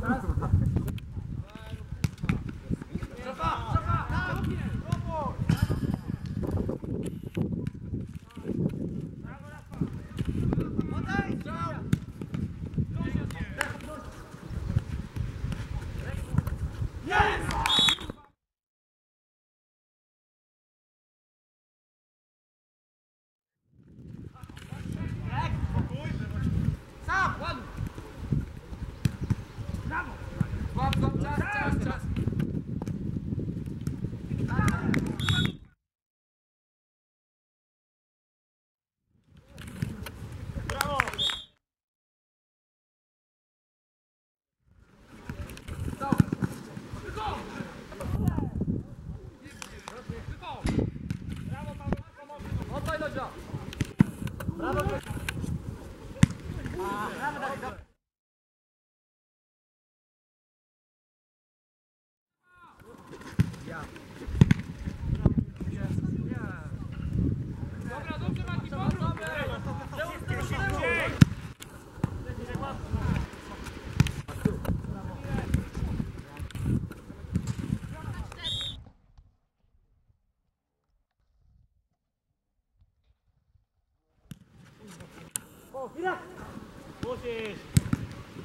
はい。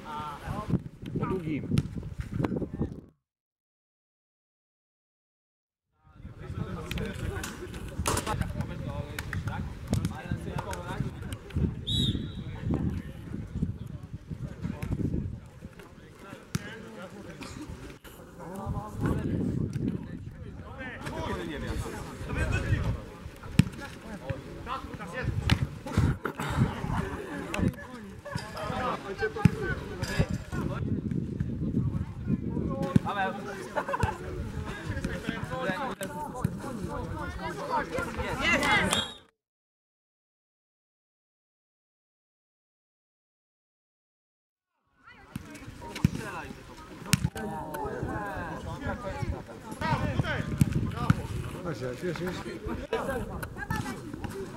Ah, é do Gui. Długim. Asia, cieszysz?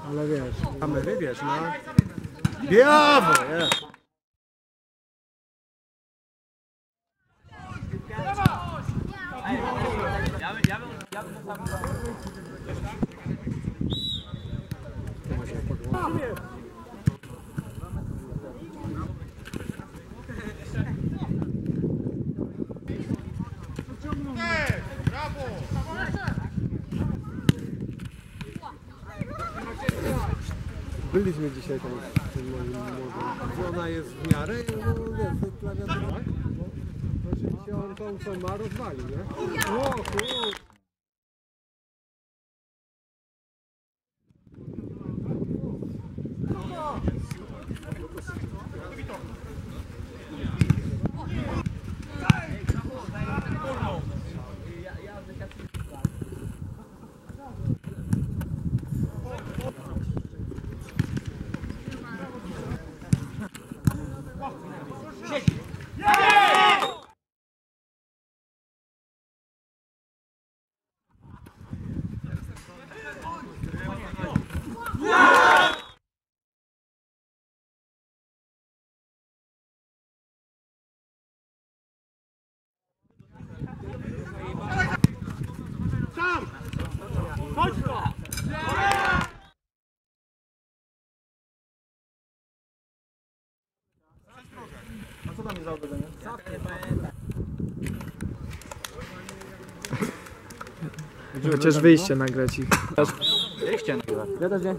Ale wiesz, kamery wiesz, no. Brawo! Jest. Byliśmy dzisiaj tam z tym moim młodym. Ona jest w miarę, no wiesz, to klawiatura. To się on tą co ma rozwali, nie? O, kur- Chociaż wyjście nagrać ich. Wyjście nagrywa. Ja też nie.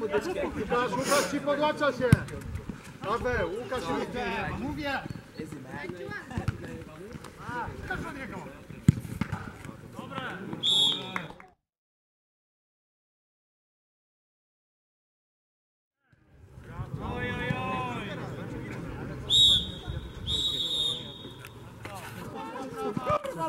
Łukasz, Łukasz ci podłacza się! Paweł, Łukasz się nie Mówię! Łukasz od niego! Dobre! Kurwa,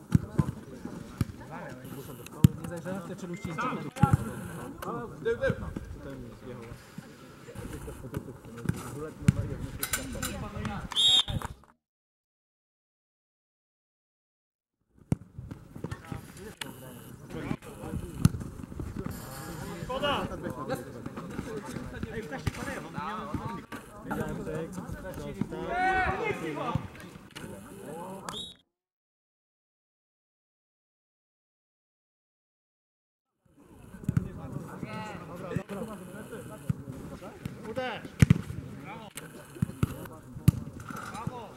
zajrzałem w te czeluścińce. A, dyw, dyw. Tutaj mi zjechał. Szkoda! Ej, w tasie parę, bo nie mam... Wiedziałem, że... Uderz! Brawo! Brawo!